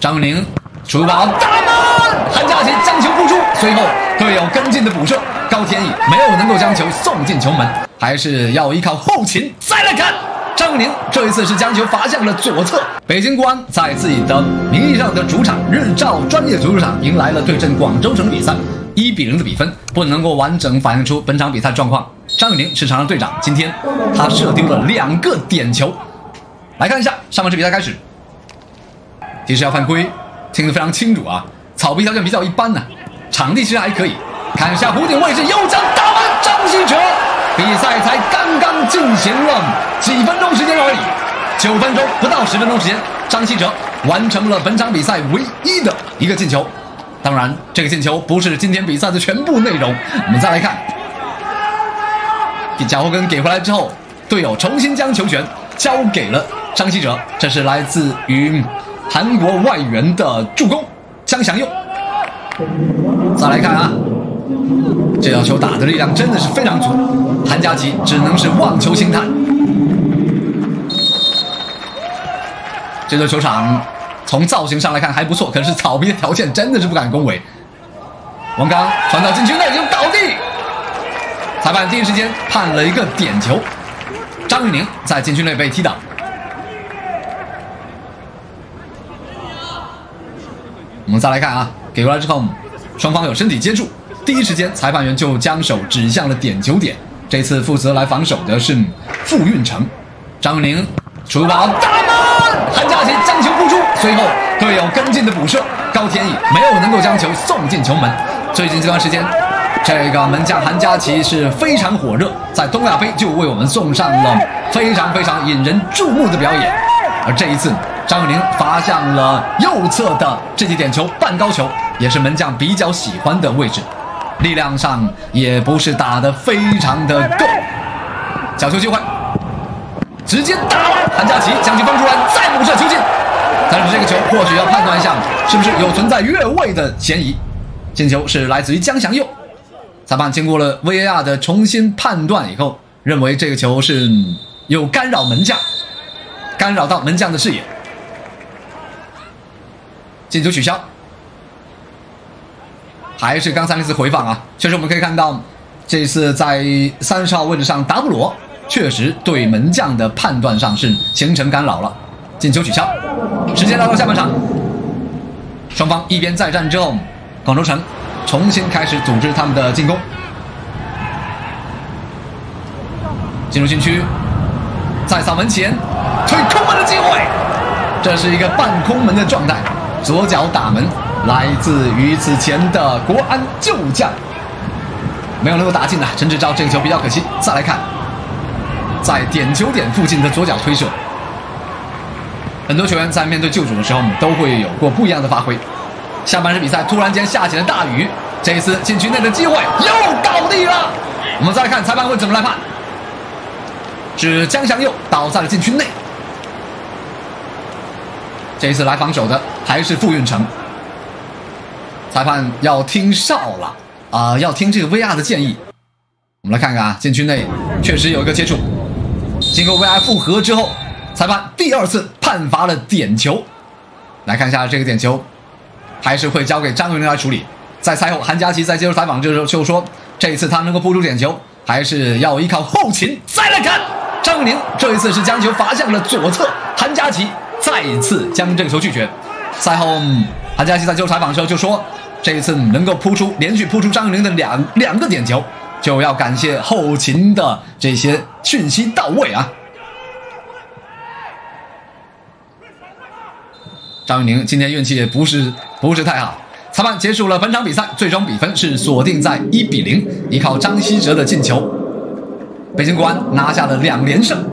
张永宁出宝大门，韩佳琪将球扑出，随后队友跟进的补射，高天意没有能够将球送进球门，还是要依靠后勤。再来看张永宁，这一次是将球罚向了左侧。北京国安在自己的名义上的主场日照专业足球场迎来了对阵广州城的比赛，一比零的比分不能够完整反映出本场比赛状况。张宇宁是场上队长，今天他射丢了两个点球。来看一下上半场比赛开始。其实要犯规，听得非常清楚啊！草皮条件比较一般呢，场地其实还可以。看一下弧顶位置，右脚打门，张稀哲。比赛才刚刚进行了几分钟时间而已，九分钟不到十分钟时间，张稀哲完成了本场比赛唯一的一个进球。当然，这个进球不是今天比赛的全部内容。我们再来看，给贾霍根给回来之后，队友重新将球权交给了张稀哲，这是来自于。韩国外援的助攻，江祥佑。再来看啊，这球打的力量真的是非常足，韩佳琪只能是望球兴叹。这座球场从造型上来看还不错，可是草皮的条件真的是不敢恭维。王刚传到禁区内就倒地，裁判第一时间判了一个点球，张玉宁在禁区内被踢倒。我们再来看啊，给过来之后，双方有身体接触，第一时间裁判员就将手指向了点球点。这次负责来防守的是傅运成，张永宁出宝大门，韩佳琪将球扑出，随后队友跟进的补射，高天意没有能够将球送进球门。最近这段时间，这个门将韩佳琪是非常火热，在东亚杯就为我们送上了非常非常引人注目的表演，而这一次。张玉宁罚向了右侧的这记点球，半高球，也是门将比较喜欢的位置，力量上也不是打得非常的够。角球机会，直接打，韩佳琪将其放出来，再补射球进。但是这个球或许要判断一下，是不是有存在越位的嫌疑。进球是来自于江祥佑，裁判经过了 VAR 的重新判断以后，认为这个球是有干扰门将，干扰到门将的视野。进球取消，还是刚才那次回放啊？确实我们可以看到，这次在三十号位置上，达布罗确实对门将的判断上是形成干扰了。进球取消，时间来到下半场，双方一边再战之后，广州城重新开始组织他们的进攻，进入禁区，再扫门前，推空门的机会，这是一个半空门的状态。左脚打门，来自于此前的国安旧将，没有能够打进啊！陈志钊这个球比较可惜。再来看，在点球点附近的左脚推射，很多球员在面对救主的时候都会有过不一样的发挥。下半时比赛突然间下起了大雨，这一次禁区内的机会又倒地了。我们再来看裁判会怎么来判，是江祥佑倒在了禁区内。这一次来防守的还是傅运成，裁判要听哨了啊，要听这个 VR 的建议。我们来看看啊，禁区内确实有一个接触，经过 VR 复核之后，裁判第二次判罚了点球。来看一下这个点球，还是会交给张永宁来处理。在赛后，韩佳琪在接受采访的时候就说，这一次他能够扑出点球，还是要依靠后勤。再来看张永宁，这一次是将球罚向了左侧，韩佳琪。再一次将这个球拒绝。赛后，韩佳琪在接受采访的时候就说：“这一次能够扑出连续扑出张玉宁的两两个点球，就要感谢后勤的这些讯息到位啊。”张玉宁今天运气也不是不是太好。裁判结束了本场比赛，最终比分是锁定在一比零，依靠张稀哲的进球，北京国安拿下了两连胜。